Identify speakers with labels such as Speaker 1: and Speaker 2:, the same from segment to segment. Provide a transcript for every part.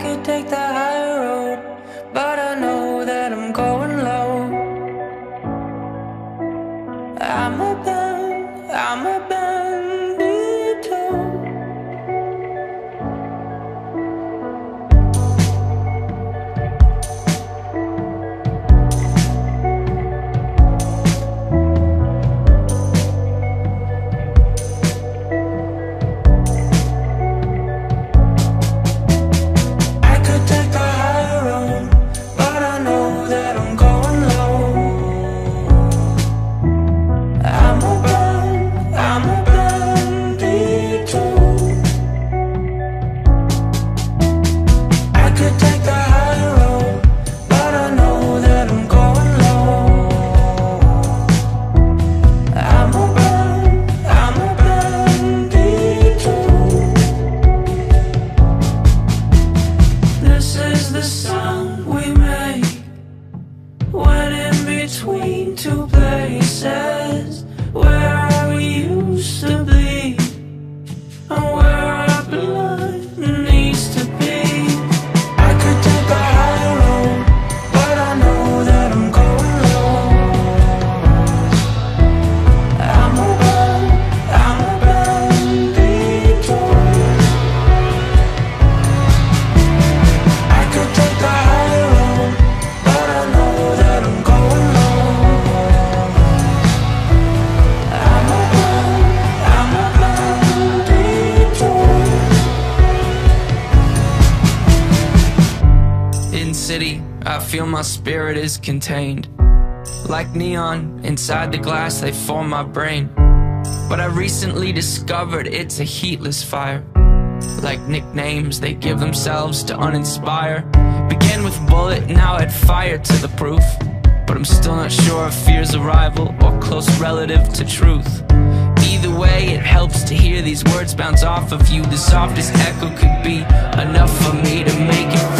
Speaker 1: Could take the high road, but I know that I'm going low. I'm a band, I'm a I
Speaker 2: feel my spirit is contained. Like neon, inside the glass they form my brain. But I recently discovered it's a heatless fire. Like nicknames they give themselves to uninspire. Began with bullet, now add fire to the proof. But I'm still not sure if fear's a rival or close relative to truth. Either way, it helps to hear these words bounce off of you. The softest echo could be enough for me to make it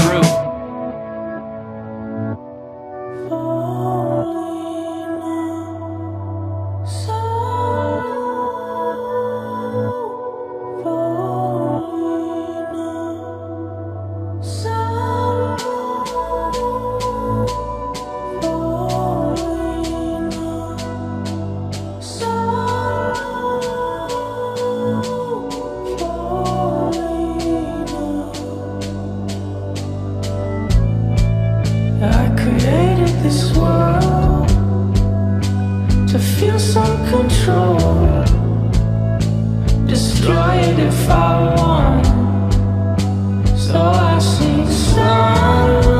Speaker 1: to feel some control. Destroy it if I want. So I sing songs.